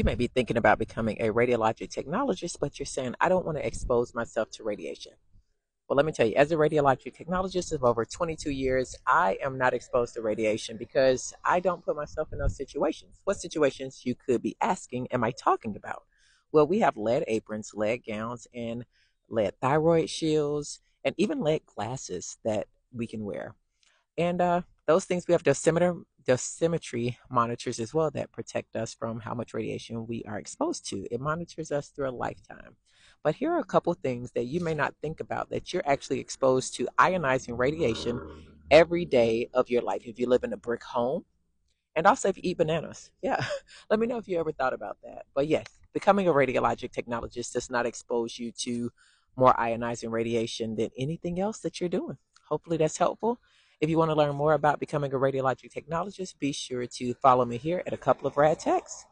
You may be thinking about becoming a radiologic technologist, but you're saying, I don't want to expose myself to radiation. Well, let me tell you, as a radiologic technologist of over 22 years, I am not exposed to radiation because I don't put myself in those situations. What situations you could be asking, am I talking about? Well, we have lead aprons, lead gowns, and lead thyroid shields, and even lead glasses that we can wear. And uh, those things we have dosimeter, dosimetry monitors as well that protect us from how much radiation we are exposed to. It monitors us through a lifetime. But here are a couple things that you may not think about that you're actually exposed to ionizing radiation every day of your life. If you live in a brick home, and also if you eat bananas. Yeah, let me know if you ever thought about that. But yes, becoming a radiologic technologist does not expose you to more ionizing radiation than anything else that you're doing. Hopefully that's helpful. If you want to learn more about becoming a radiologic technologist, be sure to follow me here at a couple of rad techs.